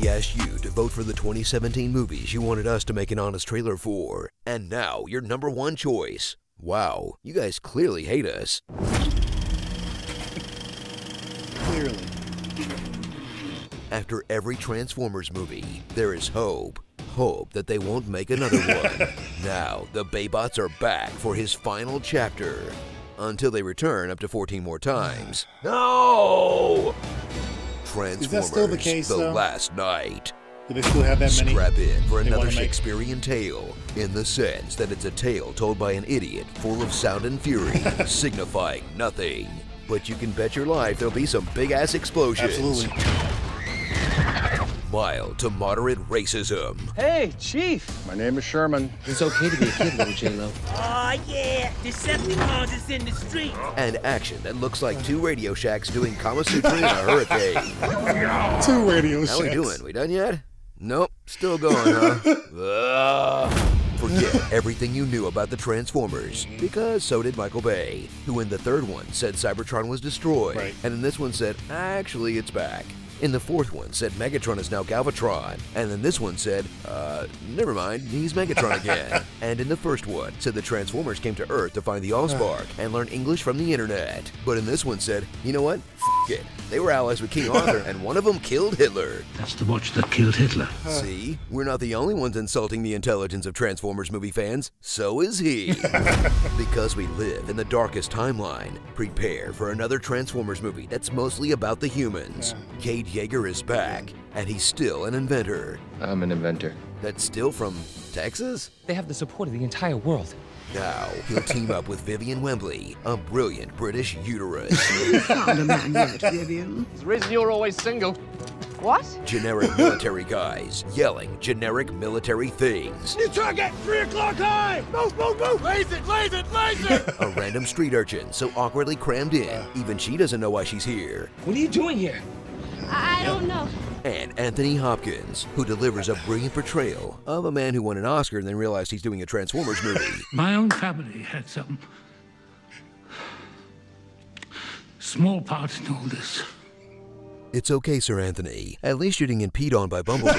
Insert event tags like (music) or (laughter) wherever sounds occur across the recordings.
We asked you to vote for the 2017 movies you wanted us to make an honest trailer for, and now your number one choice. Wow, you guys clearly hate us. Clearly. After every Transformers movie, there is hope. Hope that they won't make another one. (laughs) now, the Baybots are back for his final chapter. Until they return up to 14 more times. No! Transformers, that still the case, the though? Last Knight. Do they still have that many? Strap in for another? Shakespearean tale, in the sense that it's a tale told by an idiot, full of sound and fury, (laughs) signifying nothing. But you can bet your life there'll be some big ass explosions. Absolutely. Mild to moderate racism, Hey, Chief. My name is Sherman. It's okay to be a kid, little J-Lo. Oh yeah, Decepticons is in the street. and action that looks like two Radio Shacks doing Kama Sutra in a hurricane. (laughs) Two radio How we doing? We done yet? Nope, still going, huh? (laughs) Ugh. Forget everything you knew about the Transformers, because so did Michael Bay, who in the third one said Cybertron was destroyed, Right. and in this one said, actually, it's back. In the fourth one said Megatron is now Galvatron, and then this one said, uh, never mind, he's Megatron (laughs) again. and in the first one said the Transformers came to Earth to find the Allspark (sighs) and learn English from the internet. But in this one said, you know what? F it. They were allies with King Arthur, and one of them killed Hitler. That's the watch that killed Hitler. See, we're not the only ones insulting the intelligence of Transformers movie fans. So is he. (laughs) because we live in the darkest timeline, prepare for another Transformers movie that's mostly about the humans. Cade Yeager is back, and he's still an inventor. I'm an inventor. That's still from Texas? They have the support of the entire world. Now, he'll team up with Vivian Wembley, a brilliant British uterus. (laughs) Found a man yet, Vivian. It's the reason you're always single. What? generic military guys yelling generic military things. New target, three o'clock high. Move, move, move. Laze it, laze it, laze it. A random street urchin so awkwardly crammed in, even she doesn't know why she's here. What are you doing here? I don't know. And Anthony Hopkins, who delivers a brilliant portrayal of a man who won an Oscar and then realized he's doing a Transformers movie. (laughs) My own family had some small part in all this. It's okay, Sir Anthony. At least you're getting peed on by Bumblebee. (laughs)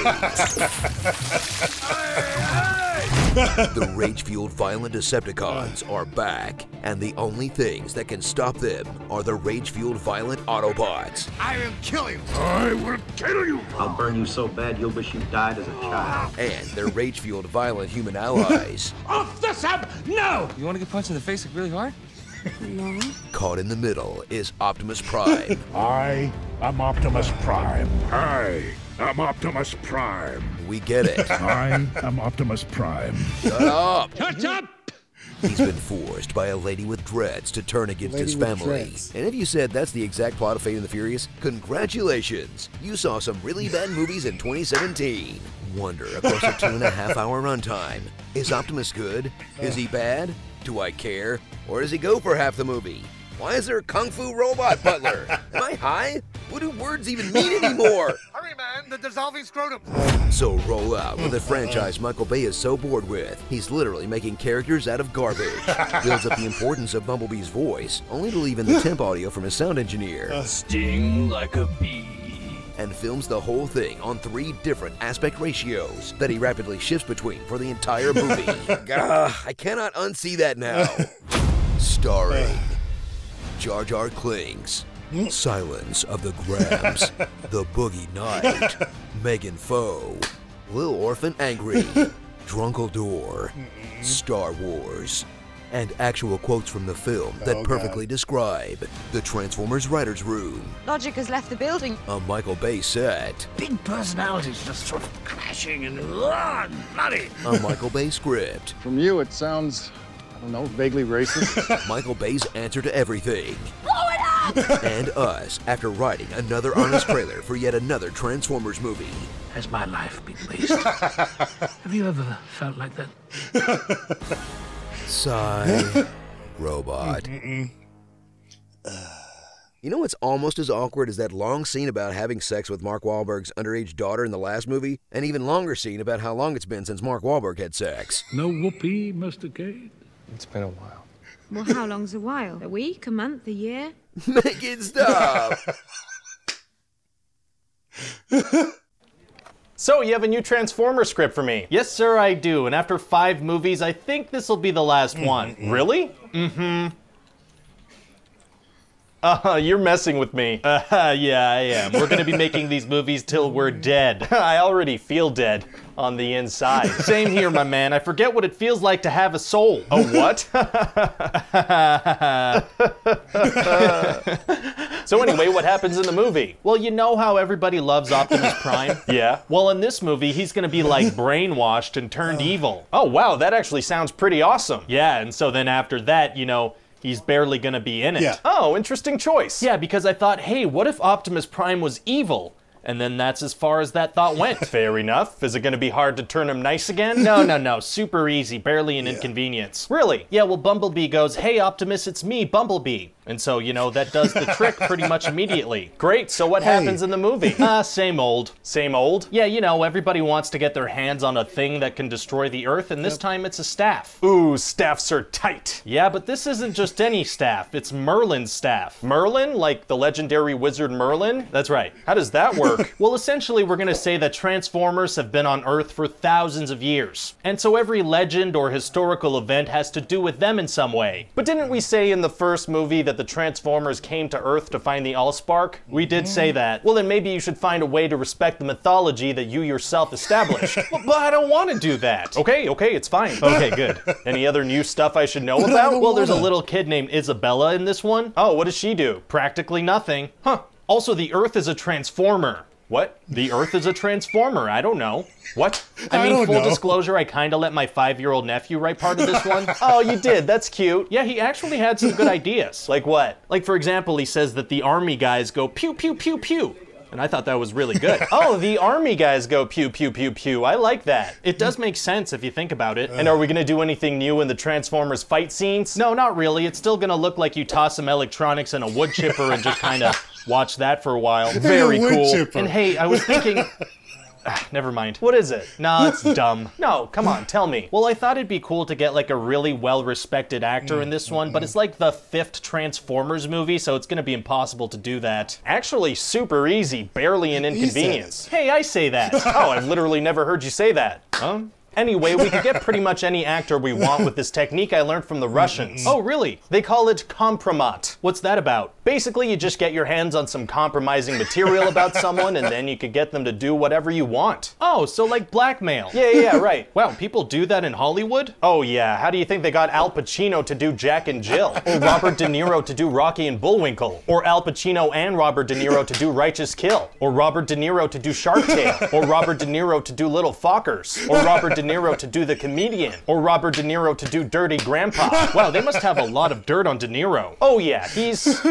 (laughs) the rage-fueled violent Decepticons are back, and the only things that can stop them are the rage-fueled violent Autobots. I am killing. You. I will kill you! I'll burn you so bad you'll wish you died as a child. and their rage-fueled violent human allies. (laughs) Off the sub. No. You want to get punched in the face like really hard? No. Caught in the middle is Optimus Prime. I am Optimus Prime. I am Optimus Prime. We get it. I am Optimus Prime. Shut up! Shut mm-hmm. up. He's been forced by a lady with dreads to turn against Lady his with family. dreads. And if you said that's the exact plot of Fate and the Furious, congratulations! You saw some really bad movies in 2017. Wonder across a two and a half hour runtime. Is Optimus good? Is he bad? Do I care? Or does he go for half the movie? Why is there a kung fu robot butler? (laughs) Am I high? What do words even mean anymore? (laughs) Hurry, man. The dissolving scrotum. So roll out with a franchise Michael Bay is so bored with, he's literally making characters out of garbage. (laughs) Builds up the importance of Bumblebee's voice, only to leave in the temp audio from his sound engineer. Sting like a bee. And films the whole thing on three different aspect ratios that he rapidly shifts between for the entire movie. (laughs) Gah, I cannot unsee that now. (laughs) Starring uh. Jar Jar Clinks, mm. Silence of the Grams, (laughs) The Boogie Night, Megan Foe, Lil Orphan Angry, Drunkledore, Star Wars, and actual quotes from the film that Oh, God. perfectly describe the Transformers writer's room, Logic has left the building. a Michael Bay set, Big personalities just sort of crashing and uh, bloody. a Michael Bay script, From you, it sounds, I don't know, vaguely racist. (laughs) Michael Bay's answer to everything. and us after writing another honest trailer for yet another Transformers movie. Has my life been wasted? (laughs) Have you ever felt like that? (laughs) Sigh. (laughs) Robot. You know what's almost as awkward as that long scene about having sex with Mark Wahlberg's underage daughter in the last movie? An even longer scene about how long it's been since Mark Wahlberg had sex. No whoopee, Mr. Cade? it's been a while. Well, how long's a while? A week? A month? A year? (laughs) Make it stop! (laughs) So, you have a new Transformer script for me? Yes, sir, I do. And after five movies, I think this will be the last one. Really? Mm hmm. Uh, (laughs) you're messing with me. Uh, (laughs) yeah, I am. We're gonna be making these movies till we're dead. (laughs) I already feel dead on the inside. Same here, my man. I forget what it feels like to have a soul. A what? So anyway, what happens in the movie? Well, you know how everybody loves Optimus (laughs) Prime? yeah. Well, in this movie, he's gonna be like (laughs) brainwashed and turned evil. Oh, wow, that actually sounds pretty awesome. Yeah, and so then after that, you know, he's barely gonna be in it. Yeah. Oh, interesting choice. Yeah, because I thought, hey, what if Optimus Prime was evil? And then that's as far as that thought went. (laughs) Fair enough. Is it gonna be hard to turn him nice again? No, no, no. Super easy. Barely an inconvenience. Really? Yeah, well, Bumblebee goes, hey, Optimus, it's me, Bumblebee. And so, you know, that does the trick (laughs) pretty much immediately. Great, so what Hey. happens in the movie? (laughs) Ah, same old. Same old? Yeah, you know, everybody wants to get their hands on a thing that can destroy the Earth, and this time it's a staff. Ooh, staffs are tight. Yeah, but this isn't just any staff, it's Merlin's staff. Merlin? Like the legendary wizard Merlin? That's right. How does that work? (laughs) well, essentially, we're gonna say that Transformers have been on Earth for thousands of years. And so every legend or historical event has to do with them in some way. But didn't we say in the first movie that the Transformers came to Earth to find the Allspark? We did say that. Well, then maybe you should find a way to respect the mythology that you yourself established. (laughs) but, but I don't want to do that. Okay, okay, it's fine. (laughs) Okay, good. Any other new stuff I should know about? Well, there's a little kid named Isabella in this one. Oh, what does she do? Practically nothing. Huh. Also, the Earth is a transformer. What? The Earth is a transformer. I don't know. What? I mean, full know. disclosure, I kind of let my five year old nephew write part of this one. (laughs) oh, you did? That's cute. Yeah, he actually had some good (laughs) ideas. Like what? Like, for example, he says that the army guys go pew, pew, pew, pew. And I thought that was really good. (laughs) oh, the army guys go pew, pew, pew, pew. I like that. It does make sense if you think about it. And are we gonna do anything new in the Transformers fight scenes? No, not really. It's still gonna look like you toss some electronics in a wood chipper and just kind of (laughs) watch that for a while. Very cool. chipper. And hey, I was thinking. (laughs) Ah, Never mind. What is it? No, (laughs) it's dumb. No, come on, tell me. Well, I thought it'd be cool to get like a really well respected actor in this one, but it's like the fifth Transformers movie, so it's gonna be impossible to do that. Actually, super easy, barely an inconvenience. Hey, I say that. (laughs) oh, I've literally never heard you say that. Huh? Anyway, we could get (laughs) pretty much any actor we want with this technique I learned from the Russians. Mm-hmm. Oh, really? They call it compromat. What's that about? Basically, you just get your hands on some compromising material about (laughs) someone, and then you could get them to do whatever you want. Oh, so like blackmail. Yeah, yeah, yeah, right. (laughs) Wow, people do that in Hollywood? Oh, yeah. How do you think they got Al Pacino to do Jack and Jill? Or Robert De Niro to do Rocky and Bullwinkle? Or Al Pacino and Robert De Niro to do Righteous Kill? Or Robert De Niro to do Shark Tale? Or Robert De Niro to do Little Fockers? Or Robert De Niro to do The Comedian? Or Robert De Niro to do Dirty Grandpa? Wow, they must have a lot of dirt on De Niro. Oh, yeah, he's. (laughs)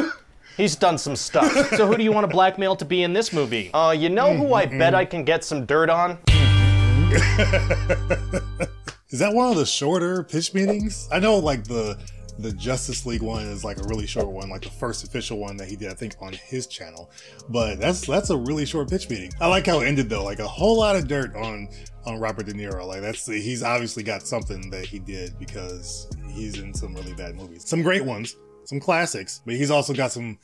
He's done some stuff. So who do you want to blackmail to be in this movie? Uh, you know who I bet I can get some dirt on? (laughs) Is that one of the shorter pitch meetings? I know like the the Justice League one is like a really short one, like the first official one that he did, I think, on his channel. But that's that's a really short pitch meeting. I like how it ended though, like a whole lot of dirt on on Robert De Niro. Like that's he's obviously got something that he did because he's in some really bad movies, some great ones, some classics, but he's also got some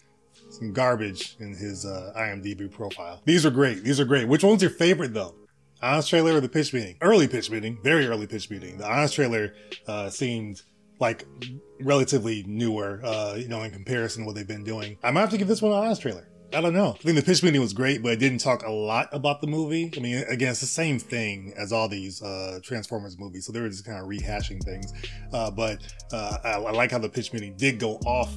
some garbage in his uh, IMDb profile. These are great. These are great. Which one's your favorite though? Honest trailer or the pitch meeting? Early pitch meeting, very early pitch meeting. The honest trailer uh, seemed like relatively newer, uh, you know, in comparison to what they've been doing. I might have to give this one an honest trailer. I don't know. I think the pitch meeting was great, but it didn't talk a lot about the movie. I mean, again, it's the same thing as all these uh, Transformers movies, so they were just kind of rehashing things. Uh, but uh, I, I like how the pitch meeting did go off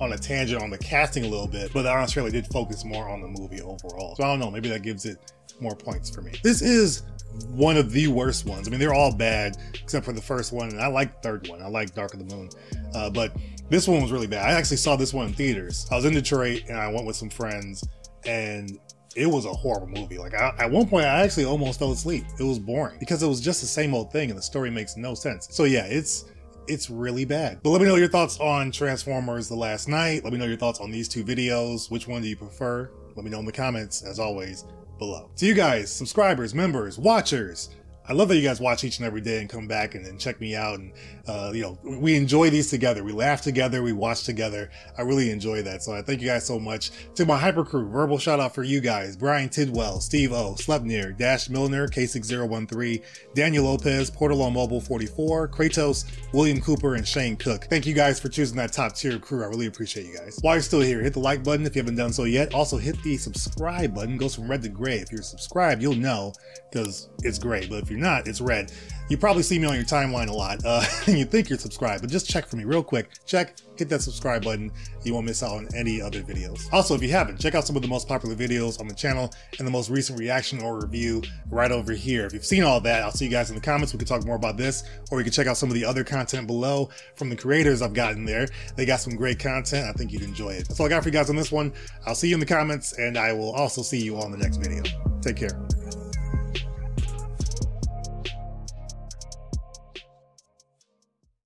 on a tangent on the casting a little bit, but the honest trailer did focus more on the movie overall. So I don't know, maybe that gives it more points for me. This is one of the worst ones. I mean, they're all bad except for the first one, and I like the third one. I like Dark of the Moon, uh, but this one was really bad. I actually saw this one in theaters. I was in Detroit and I went with some friends, and it was a horrible movie. Like I, at one point, I actually almost fell asleep. It was boring because it was just the same old thing, and the story makes no sense. So yeah, it's it's really bad. But let me know your thoughts on Transformers: The Last Knight. Let me know your thoughts on these two videos. Which one do you prefer? Let me know in the comments, as always, below. To you guys, subscribers, members, watchers, I love that you guys watch each and every day and come back and, check me out. And, uh, you know, we enjoy these together. We laugh together. We watch together. I really enjoy that. So I thank you guys so much. To my hyper crew, verbal shout out for you guys. Brian Tidwell, Steve O, Slepnir, Dash Milner, K6013, Daniel Lopez, Portalo Mobile 44, Kratos, William Cooper, and Shane Cook. Thank you guys for choosing that top tier crew. I really appreciate you guys. While you're still here, hit the like button if you haven't done so yet. Also hit the subscribe button. It goes from red to gray. If you're subscribed, you'll know because it's gray. But if you're not, it's red. You probably see me on your timeline a lot, uh, (laughs) and you think you're subscribed, but just check for me real quick. Check, hit that subscribe button. You won't miss out on any other videos. Also, if you haven't, check out some of the most popular videos on the channel and the most recent reaction or review right over here. If you've seen all that, I'll see you guys in the comments. We can talk more about this, or you can check out some of the other content below from the creators I've gotten there. They got some great content. I think you'd enjoy it. That's all I got for you guys on this one. I'll see you in the comments, and I will also see you on the next video. Take care.